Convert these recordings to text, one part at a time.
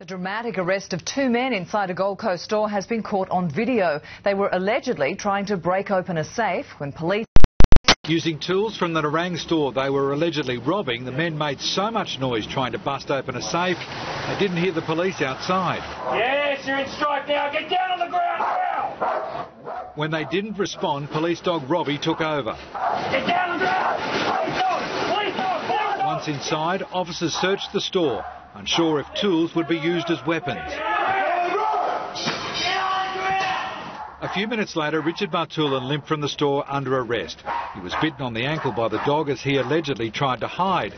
The dramatic arrest of two men inside a Gold Coast store has been caught on video. They were allegedly trying to break open a safe when police. Using tools from the Nerang store they were allegedly robbing, the men made so much noise trying to bust open a safe, they didn't hear the police outside. Yes, you're in strike now. Get down on the ground now. When they didn't respond, police dog Robbie took over. Get down on the ground. Police dog, police dog, police dog. Inside, officers searched the store, unsure if tools would be used as weapons. A few minutes later, Richard Martulin limped from the store under arrest. He was bitten on the ankle by the dog as he allegedly tried to hide.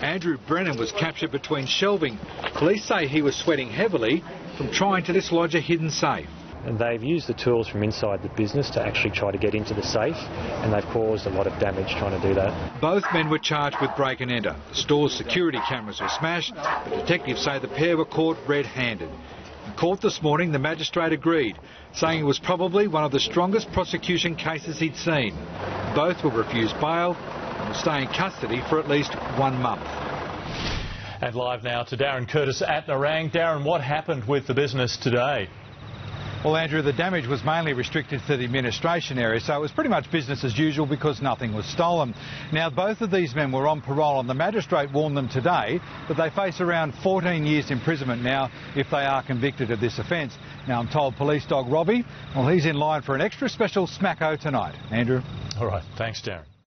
Andrew Brennan was captured between shelving. Police say he was sweating heavily from trying to dislodge a hidden safe. And they've used the tools from inside the business to actually try to get into the safe, and they've caused a lot of damage trying to do that. Both men were charged with break and enter. The store's security cameras were smashed, but detectives say the pair were caught red handed. In court this morning, the magistrate agreed, saying it was probably one of the strongest prosecution cases he'd seen. Both were refused bail and will stay in custody for at least one month. And live now to Darren Curtis at Nerang. Darren, what happened with the business today? Well, Andrew, the damage was mainly restricted to the administration area, so it was pretty much business as usual because nothing was stolen. Now, both of these men were on parole, and the magistrate warned them today that they face around 14 years imprisonment now if they are convicted of this offence. Now, I'm told police dog Robbie, well, he's in line for an extra special Schmacko tonight. Andrew? All right, thanks, Darren.